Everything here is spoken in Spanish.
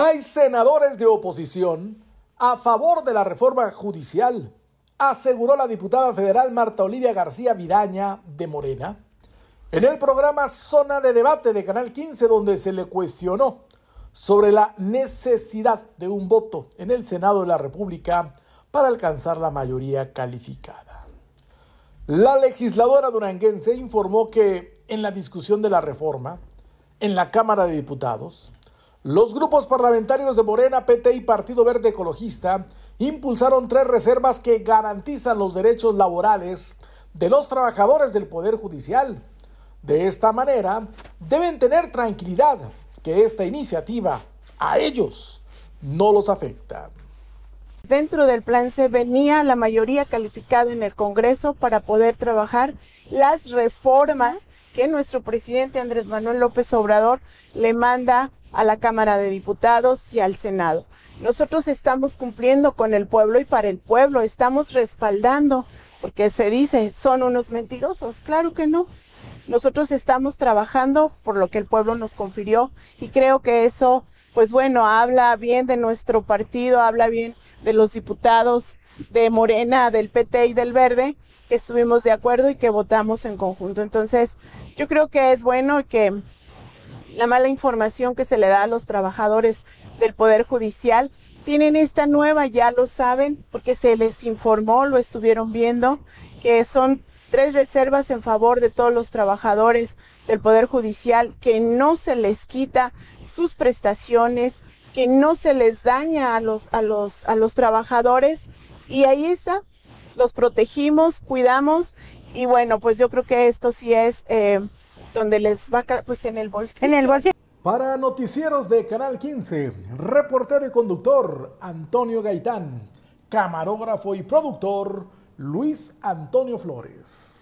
Hay senadores de oposición a favor de la reforma judicial, aseguró la diputada federal Marta Olivia García Vidaña de Morena en el programa Zona de Debate de Canal 15 donde se le cuestionó sobre la necesidad de un voto en el Senado de la República para alcanzar la mayoría calificada. La legisladora duranguense informó que en la discusión de la reforma en la Cámara de Diputados, los grupos parlamentarios de Morena, PT y Partido Verde Ecologista impulsaron tres reservas que garantizan los derechos laborales de los trabajadores del Poder Judicial. De esta manera, deben tener tranquilidad que esta iniciativa a ellos no los afecta. Dentro del plan se venía la mayoría calificada en el Congreso para poder trabajar las reformas que nuestro presidente Andrés Manuel López Obrador le manda a la Cámara de Diputados y al Senado. Nosotros estamos cumpliendo con el pueblo y para el pueblo, estamos respaldando, porque se dice, son unos mentirosos. Claro que no. Nosotros estamos trabajando por lo que el pueblo nos confirió y creo que eso, pues bueno, habla bien de nuestro partido, habla bien de los diputados de Morena, del PT y del Verde, que estuvimos de acuerdo y que votamos en conjunto. Entonces, yo creo que es bueno que la mala información que se le da a los trabajadores del Poder Judicial. Tienen esta nueva, ya lo saben, porque se les informó, lo estuvieron viendo, que son tres reservas en favor de todos los trabajadores del Poder Judicial, que no se les quita sus prestaciones, que no se les daña a los, a los, a los trabajadores. Y ahí está, los protegimos, cuidamos. Y bueno, pues yo creo que esto sí es eh, donde les va pues en el bolsillo. En el bolsillo. Para noticieros de Canal 15, reportero y conductor Antonio Gaitán, camarógrafo y productor Luis Antonio Flores.